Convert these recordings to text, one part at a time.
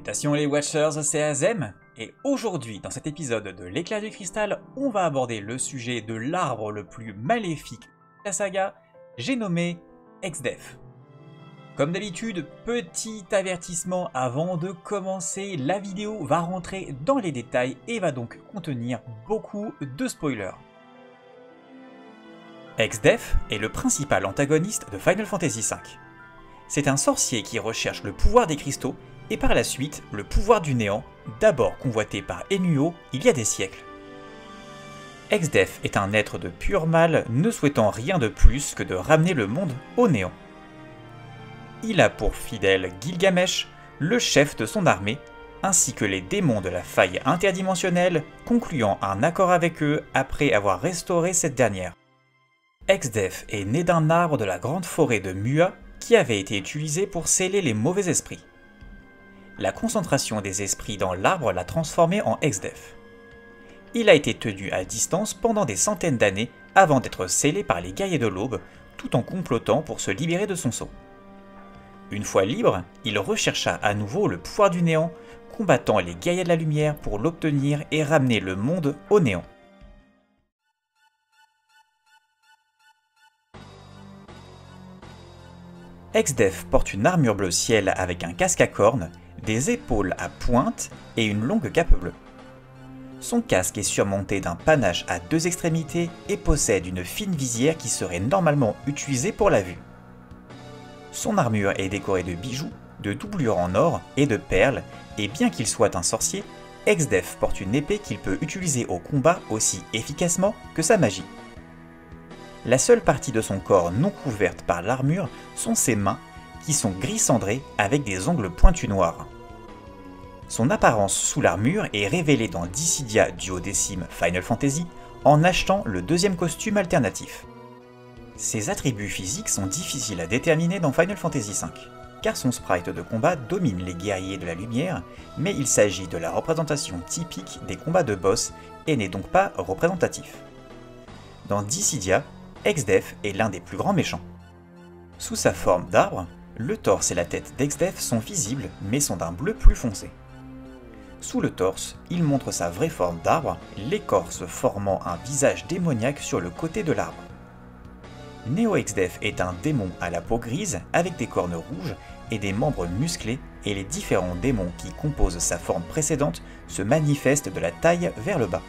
Salutations les Watchers, c'est Azem, et aujourd'hui dans cet épisode de l'éclat du cristal, on va aborder le sujet de l'arbre le plus maléfique de la saga, j'ai nommé XDEF. Comme d'habitude, petit avertissement avant de commencer, la vidéo va rentrer dans les détails et va donc contenir beaucoup de spoilers. XDEF est le principal antagoniste de Final Fantasy V. C'est un sorcier qui recherche le pouvoir des cristaux et par la suite le pouvoir du néant, d'abord convoité par Enuo il y a des siècles. XDEF est un être de pur mal ne souhaitant rien de plus que de ramener le monde au néant. Il a pour fidèle Gilgamesh, le chef de son armée, ainsi que les démons de la faille interdimensionnelle, concluant un accord avec eux après avoir restauré cette dernière. XDEF est né d'un arbre de la grande forêt de Mua qui avait été utilisé pour sceller les mauvais esprits la concentration des esprits dans l'arbre l'a transformé en XDEF. Il a été tenu à distance pendant des centaines d'années avant d'être scellé par les guerriers de l'aube, tout en complotant pour se libérer de son sceau. Une fois libre, il rechercha à nouveau le pouvoir du néant, combattant les guerriers de la lumière pour l'obtenir et ramener le monde au néant. XDEF porte une armure bleu ciel avec un casque à cornes des épaules à pointe et une longue cape bleue. Son casque est surmonté d'un panache à deux extrémités et possède une fine visière qui serait normalement utilisée pour la vue. Son armure est décorée de bijoux, de doublures en or et de perles, et bien qu'il soit un sorcier, Exdef porte une épée qu'il peut utiliser au combat aussi efficacement que sa magie. La seule partie de son corps non couverte par l'armure sont ses mains qui sont gris cendré avec des ongles pointus noirs. Son apparence sous l'armure est révélée dans Dissidia Duodécime Final Fantasy en achetant le deuxième costume alternatif. Ses attributs physiques sont difficiles à déterminer dans Final Fantasy V, car son sprite de combat domine les guerriers de la lumière, mais il s'agit de la représentation typique des combats de boss et n'est donc pas représentatif. Dans Dissidia, Exdef est l'un des plus grands méchants. Sous sa forme d'arbre, le torse et la tête d'Exdef sont visibles mais sont d'un bleu plus foncé. Sous le torse, il montre sa vraie forme d'arbre, l'écorce formant un visage démoniaque sur le côté de l'arbre. Neo Exdef est un démon à la peau grise avec des cornes rouges et des membres musclés et les différents démons qui composent sa forme précédente se manifestent de la taille vers le bas.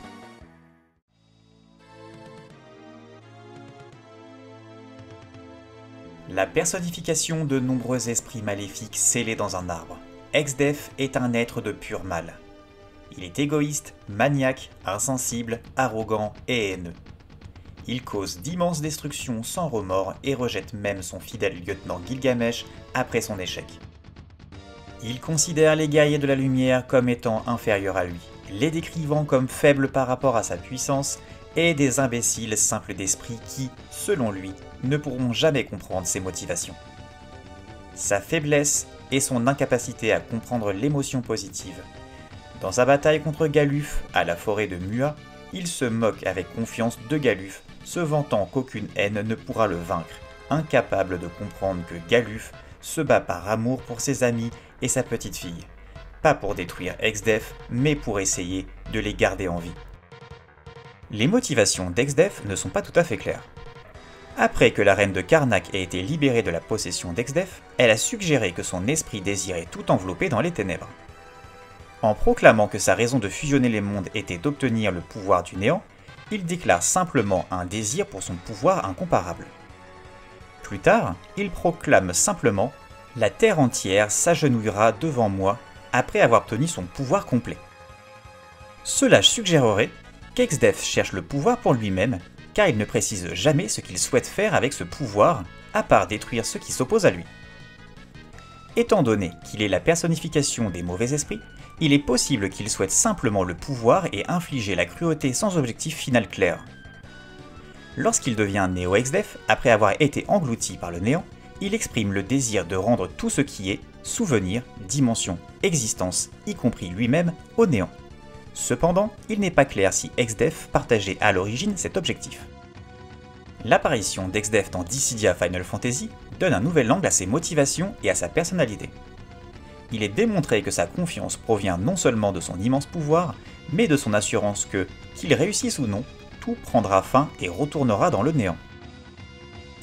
La personnification de nombreux esprits maléfiques scellés dans un arbre. Exdef est un être de pur mal. Il est égoïste, maniaque, insensible, arrogant et haineux. Il cause d'immenses destructions sans remords et rejette même son fidèle lieutenant Gilgamesh après son échec. Il considère les guerriers de la lumière comme étant inférieurs à lui, les décrivant comme faibles par rapport à sa puissance et des imbéciles simples d'esprit qui, selon lui, ne pourront jamais comprendre ses motivations. Sa faiblesse est son incapacité à comprendre l'émotion positive. Dans sa bataille contre Galuf, à la forêt de Mua, il se moque avec confiance de Galuf, se vantant qu'aucune haine ne pourra le vaincre, incapable de comprendre que Galuf se bat par amour pour ses amis et sa petite fille. Pas pour détruire Exdef, mais pour essayer de les garder en vie. Les motivations d'Exdef ne sont pas tout à fait claires. Après que la reine de Karnak ait été libérée de la possession d'Exdef, elle a suggéré que son esprit désirait tout envelopper dans les ténèbres. En proclamant que sa raison de fusionner les mondes était d'obtenir le pouvoir du néant, il déclare simplement un désir pour son pouvoir incomparable. Plus tard, il proclame simplement La terre entière s'agenouillera devant moi après avoir obtenu son pouvoir complet. Cela suggérerait qu'Exdef cherche le pouvoir pour lui-même, car il ne précise jamais ce qu'il souhaite faire avec ce pouvoir, à part détruire ceux qui s'opposent à lui. Étant donné qu'il est la personnification des mauvais esprits, il est possible qu'il souhaite simplement le pouvoir et infliger la cruauté sans objectif final clair. Lorsqu'il devient Néo-Exdef, après avoir été englouti par le néant, il exprime le désir de rendre tout ce qui est, souvenir, dimension, existence, y compris lui-même, au néant. Cependant, il n'est pas clair si XDEF partageait à l'origine cet objectif. L'apparition d'XDEF dans Dissidia Final Fantasy donne un nouvel angle à ses motivations et à sa personnalité. il est démontré que sa confiance provient non seulement de son immense pouvoir, mais de son assurance que, qu'il réussisse ou non, tout prendra fin et retournera dans le néant.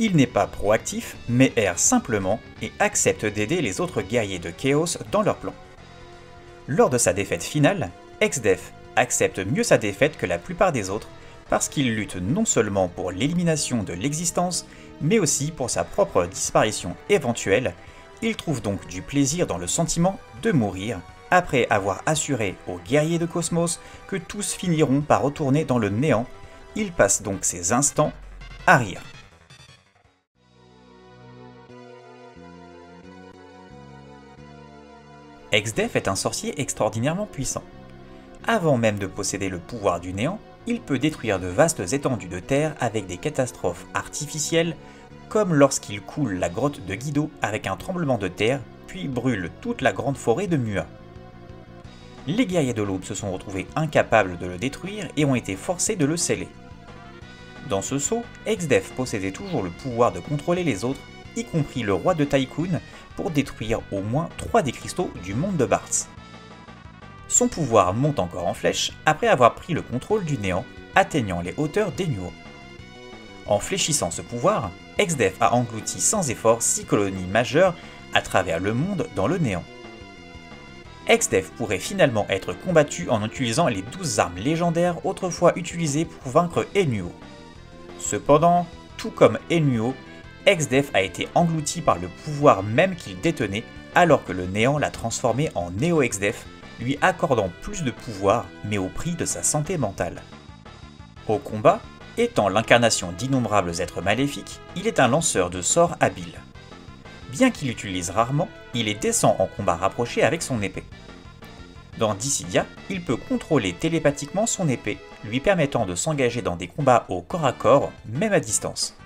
Il n'est pas proactif, mais erre simplement et accepte d'aider les autres guerriers de Chaos dans leur plan. Lors de sa défaite finale, Exdef accepte mieux sa défaite que la plupart des autres parce qu'il lutte non seulement pour l'élimination de l'existence, mais aussi pour sa propre disparition éventuelle. Il trouve donc du plaisir dans le sentiment de mourir, après avoir assuré aux guerriers de Cosmos que tous finiront par retourner dans le néant. Il passe donc ses instants à rire. Exdef est un sorcier extraordinairement puissant. Avant même de posséder le pouvoir du néant, il peut détruire de vastes étendues de terre avec des catastrophes artificielles, comme lorsqu'il coule la grotte de Guido avec un tremblement de terre, puis brûle toute la grande forêt de Mua. Les guerriers de l'aube se sont retrouvés incapables de le détruire et ont été forcés de le sceller. Dans ce saut, Exdef possédait toujours le pouvoir de contrôler les autres, y compris le roi de Tycoon, pour détruire au moins 3 des cristaux du monde de Bartz son pouvoir monte encore en flèche après avoir pris le contrôle du néant, atteignant les hauteurs des nuaux. En fléchissant ce pouvoir, Exdef a englouti sans effort six colonies majeures à travers le monde dans le néant. Exdef pourrait finalement être combattu en utilisant les 12 armes légendaires autrefois utilisées pour vaincre Enuo. Cependant, tout comme Enuo, Exdef a été englouti par le pouvoir même qu'il détenait alors que le néant l'a transformé en Neo-Exdef lui accordant plus de pouvoir mais au prix de sa santé mentale. Au combat, étant l'incarnation d'innombrables êtres maléfiques, il est un lanceur de sorts habile. Bien qu'il l'utilise rarement, il est décent en combat rapproché avec son épée. Dans Dissidia, il peut contrôler télépathiquement son épée, lui permettant de s'engager dans des combats au corps à corps, même à distance.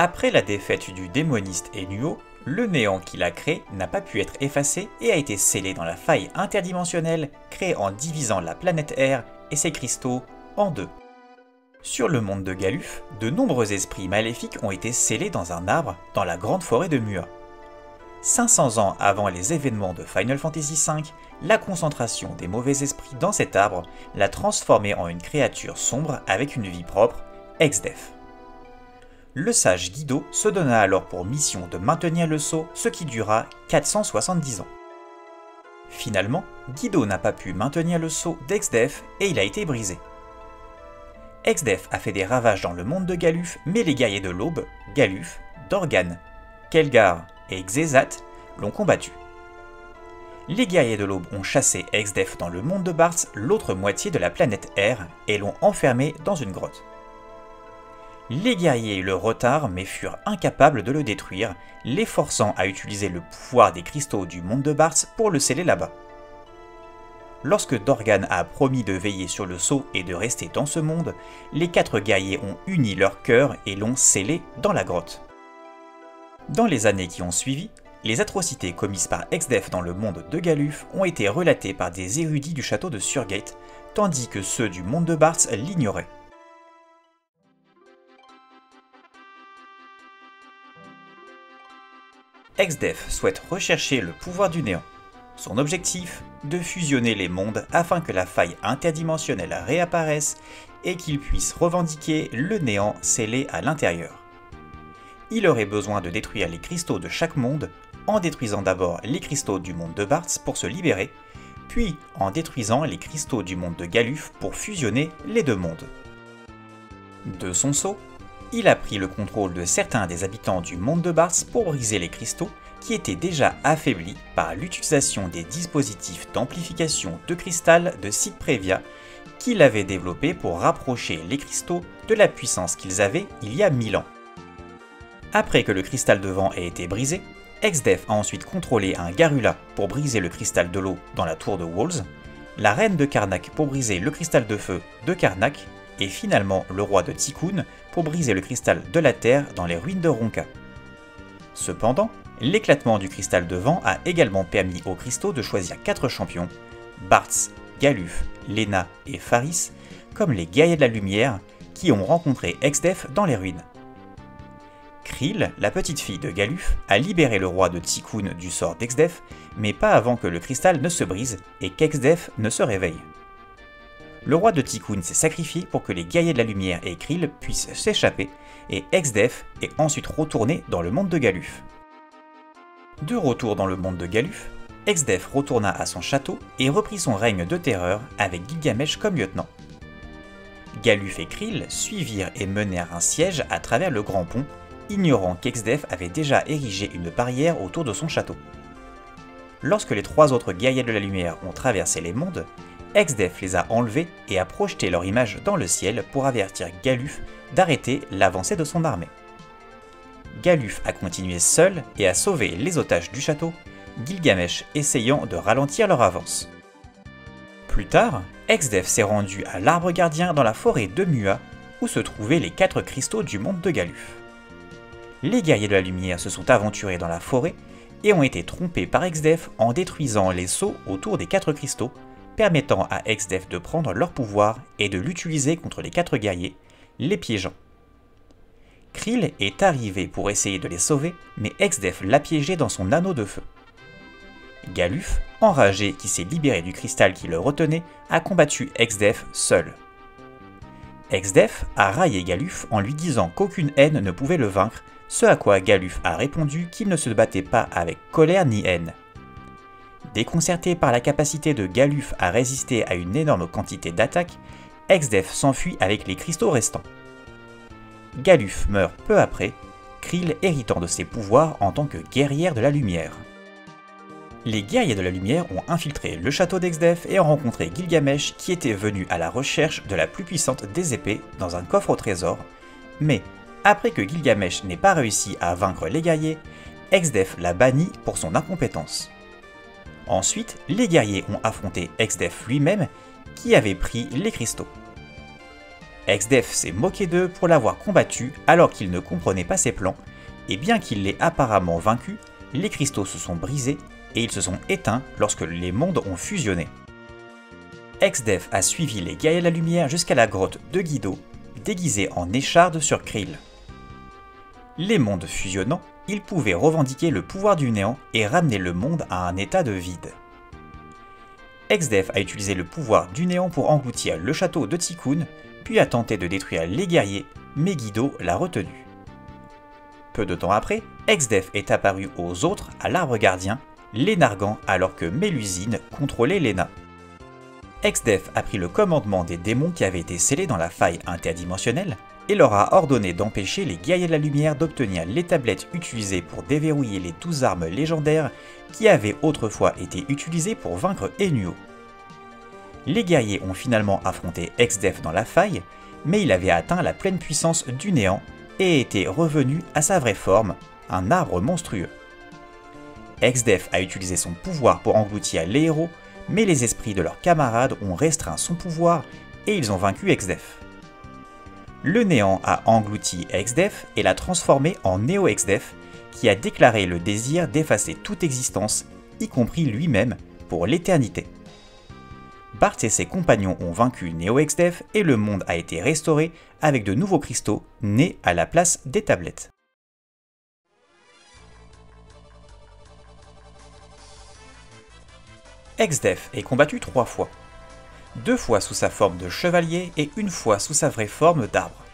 Après la défaite du démoniste Enuo, le néant qu'il a créé n'a pas pu être effacé et a été scellé dans la faille interdimensionnelle créée en divisant la planète R et ses cristaux en deux. Sur le monde de Galuf, de nombreux esprits maléfiques ont été scellés dans un arbre dans la grande forêt de Mua. 500 ans avant les événements de Final Fantasy V, la concentration des mauvais esprits dans cet arbre l'a transformé en une créature sombre avec une vie propre, Exdef le sage Guido se donna alors pour mission de maintenir le sceau, ce qui dura 470 ans. Finalement, Guido n'a pas pu maintenir le sceau d'Exdef et il a été brisé. Exdef a fait des ravages dans le monde de Galuf, mais les guerriers de l'Aube, Galuf, Dorgan, Kelgar et Xezat l'ont combattu. Les guerriers de l'Aube ont chassé Exdef dans le monde de Bartz, l'autre moitié de la planète R, et l'ont enfermé dans une grotte. Les guerriers le retard mais furent incapables de le détruire, les forçant à utiliser le pouvoir des cristaux du monde de Bars pour le sceller là-bas. Lorsque Dorgan a promis de veiller sur le sceau et de rester dans ce monde, les quatre guerriers ont uni leur cœur et l'ont scellé dans la grotte. Dans les années qui ont suivi, les atrocités commises par Exdef dans le monde de Galuf ont été relatées par des érudits du château de Surgate, tandis que ceux du monde de Bartz l'ignoraient. Exdef souhaite rechercher le pouvoir du néant. Son objectif De fusionner les mondes afin que la faille interdimensionnelle réapparaisse et qu'il puisse revendiquer le néant scellé à l'intérieur. Il aurait besoin de détruire les cristaux de chaque monde en détruisant d'abord les cristaux du monde de Bartz pour se libérer, puis en détruisant les cristaux du monde de Galuf pour fusionner les deux mondes. De son saut, il a pris le contrôle de certains des habitants du monde de Bars pour briser les cristaux qui étaient déjà affaiblis par l'utilisation des dispositifs d'amplification de cristal de Sid Previa qu'il avait développés pour rapprocher les cristaux de la puissance qu'ils avaient il y a 1000 ans. Après que le cristal de vent ait été brisé, Exdef a ensuite contrôlé un Garula pour briser le cristal de l'eau dans la tour de Walls, la reine de Karnak pour briser le cristal de feu de Karnak, et finalement le roi de Tikkun pour briser le cristal de la Terre dans les ruines de Ronka. Cependant, l'éclatement du cristal de vent a également permis aux cristaux de choisir 4 champions, Bartz, Galuf, Lena et Faris, comme les guerriers de la lumière qui ont rencontré Exdef dans les ruines. Krill, la petite fille de Galuf, a libéré le roi de Tikkun du sort d'Exdef, mais pas avant que le cristal ne se brise et qu'Exdef ne se réveille. Le roi de Tikkun s'est sacrifié pour que les guerriers de la lumière et Krill puissent s'échapper, et Exdef est ensuite retourné dans le monde de Galuf. De retour dans le monde de Galuf, Exdef retourna à son château et reprit son règne de terreur avec Gilgamesh comme lieutenant. Galuf et Krill suivirent et menèrent un siège à travers le grand pont, ignorant qu'Exdef avait déjà érigé une barrière autour de son château. Lorsque les trois autres guerriers de la lumière ont traversé les mondes, Exdef les a enlevés et a projeté leur image dans le ciel pour avertir Galuf d'arrêter l'avancée de son armée. Galuf a continué seul et a sauvé les otages du château, Gilgamesh essayant de ralentir leur avance. Plus tard, Exdef s'est rendu à l'arbre gardien dans la forêt de Mua, où se trouvaient les quatre cristaux du monde de Galuf. Les guerriers de la lumière se sont aventurés dans la forêt et ont été trompés par Exdef en détruisant les sceaux autour des quatre cristaux, permettant à Exdef de prendre leur pouvoir et de l'utiliser contre les quatre guerriers, les piégeant. Krill est arrivé pour essayer de les sauver, mais Exdef l'a piégé dans son anneau de feu. Galuf, enragé qui s'est libéré du cristal qui le retenait, a combattu Exdef seul. Exdef a raillé Galuf en lui disant qu'aucune haine ne pouvait le vaincre, ce à quoi Galuf a répondu qu'il ne se battait pas avec colère ni haine. Déconcerté par la capacité de Galuf à résister à une énorme quantité d'attaques, Exdef s'enfuit avec les cristaux restants. Galuf meurt peu après, Krill héritant de ses pouvoirs en tant que guerrière de la lumière. Les guerriers de la lumière ont infiltré le château d'Exdef et ont rencontré Gilgamesh qui était venu à la recherche de la plus puissante des épées dans un coffre au trésor, mais après que Gilgamesh n'ait pas réussi à vaincre les guerriers, Exdef l'a banni pour son incompétence. Ensuite, les guerriers ont affronté Exdef lui-même qui avait pris les cristaux. Exdef s'est moqué d'eux pour l'avoir combattu alors qu'il ne comprenait pas ses plans, et bien qu'il l'ait apparemment vaincu, les cristaux se sont brisés et ils se sont éteints lorsque les mondes ont fusionné. Exdef a suivi les guerriers de la lumière jusqu'à la grotte de Guido, déguisé en écharde sur Krill. Les mondes fusionnant, il pouvait revendiquer le pouvoir du néant et ramener le monde à un état de vide. Exdef a utilisé le pouvoir du néant pour engloutir le château de Tikkun, puis a tenté de détruire les guerriers, mais Guido l'a retenu. Peu de temps après, Exdef est apparu aux autres à l'arbre gardien, les narguant alors que Mélusine contrôlait Lena. Exdef a pris le commandement des démons qui avaient été scellés dans la faille interdimensionnelle et leur a ordonné d'empêcher les guerriers de la lumière d'obtenir les tablettes utilisées pour déverrouiller les douze armes légendaires qui avaient autrefois été utilisées pour vaincre Enuo. Les guerriers ont finalement affronté Exdef dans la faille, mais il avait atteint la pleine puissance du néant et était revenu à sa vraie forme, un arbre monstrueux. Exdef a utilisé son pouvoir pour engloutir les héros, mais les esprits de leurs camarades ont restreint son pouvoir et ils ont vaincu Exdef. Le néant a englouti Exdef et l'a transformé en Néo-Exdef, qui a déclaré le désir d'effacer toute existence, y compris lui-même, pour l'éternité. Bart et ses compagnons ont vaincu Neo-Exdef et le monde a été restauré avec de nouveaux cristaux nés à la place des tablettes. Exdef est combattu trois fois. Deux fois sous sa forme de chevalier et une fois sous sa vraie forme d'arbre.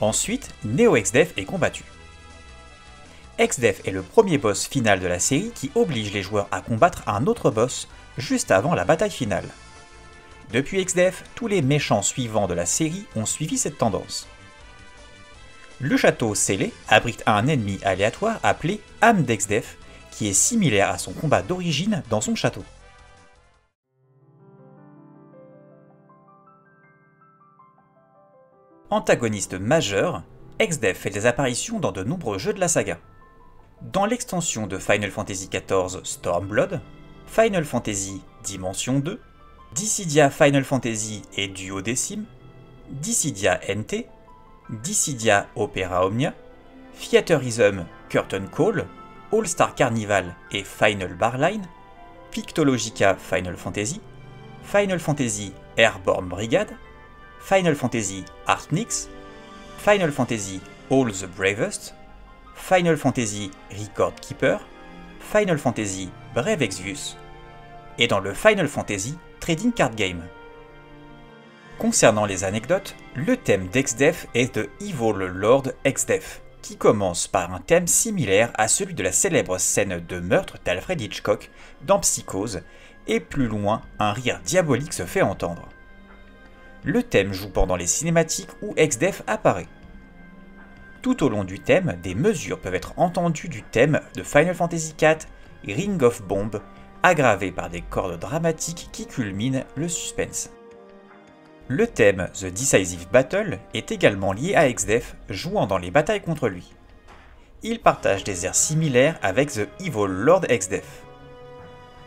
Ensuite, Neo-Exdef est combattu. Exdef est le premier boss final de la série qui oblige les joueurs à combattre un autre boss juste avant la bataille finale. Depuis Exdef, tous les méchants suivants de la série ont suivi cette tendance. Le château scellé abrite un ennemi aléatoire appelé âme d'Exdef, qui est similaire à son combat d'origine dans son château. Antagoniste majeur, Exdef fait des apparitions dans de nombreux jeux de la saga. Dans l'extension de Final Fantasy XIV Stormblood, Final Fantasy Dimension 2, Dissidia Final Fantasy et Duodécime, Dissidia NT, Dissidia Opera Omnia, Theaterism Curtain Call, All Star Carnival et Final Barline, Pictologica Final Fantasy, Final Fantasy Airborne Brigade, Final Fantasy Artnix, Final Fantasy All the Bravest, Final Fantasy Record Keeper, Final Fantasy Brave Exvius, et dans le Final Fantasy Trading Card Game. Concernant les anecdotes, le thème d'Exdef est de Evil Lord Exdef, qui commence par un thème similaire à celui de la célèbre scène de meurtre d'Alfred Hitchcock dans Psychose, et plus loin, un rire diabolique se fait entendre. Le thème joue pendant les cinématiques où Exdef apparaît. Tout au long du thème, des mesures peuvent être entendues du thème de Final Fantasy IV, Ring of Bomb, aggravées par des cordes dramatiques qui culminent le suspense. Le thème The Decisive Battle est également lié à Exdef, jouant dans les batailles contre lui. Il partage des airs similaires avec The Evil Lord Exdef.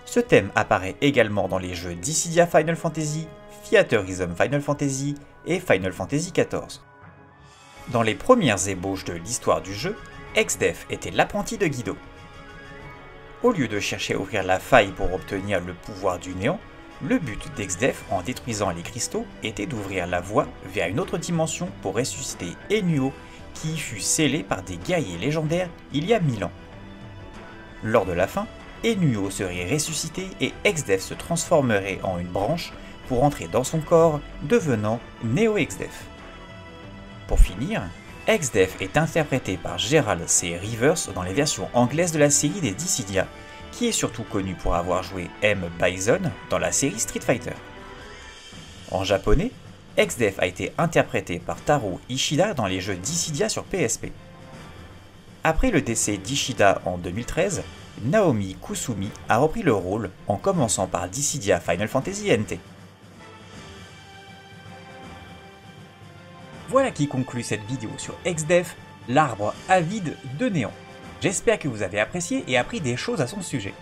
Ce thème apparaît également dans les jeux Dissidia Final Fantasy, Theaterism Final Fantasy et Final Fantasy XIV. Dans les premières ébauches de l'histoire du jeu, Exdef était l'apprenti de Guido. Au lieu de chercher à ouvrir la faille pour obtenir le pouvoir du néant, le but d'Exdef en détruisant les cristaux était d'ouvrir la voie vers une autre dimension pour ressusciter Enuo qui fut scellé par des guerriers légendaires il y a mille ans. Lors de la fin, Enuo serait ressuscité et Exdef se transformerait en une branche pour entrer dans son corps, devenant Neo-Exdef. Pour finir, Exdef est interprété par Gerald C. Rivers dans les versions anglaises de la série des Dissidia qui est surtout connu pour avoir joué M. Bison dans la série Street Fighter. En japonais, XDF a été interprété par Taro Ishida dans les jeux Dissidia sur PSP. Après le décès d'Ishida en 2013, Naomi Kusumi a repris le rôle en commençant par Dissidia Final Fantasy NT. Voilà qui conclut cette vidéo sur XDEF, l'arbre avide de néant. J'espère que vous avez apprécié et appris des choses à son sujet.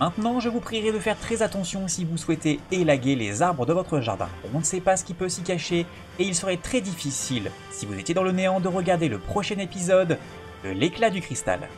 Maintenant, je vous prierai de faire très attention si vous souhaitez élaguer les arbres de votre jardin. On ne sait pas ce qui peut s'y cacher et il serait très difficile, si vous étiez dans le néant, de regarder le prochain épisode de l'éclat du cristal.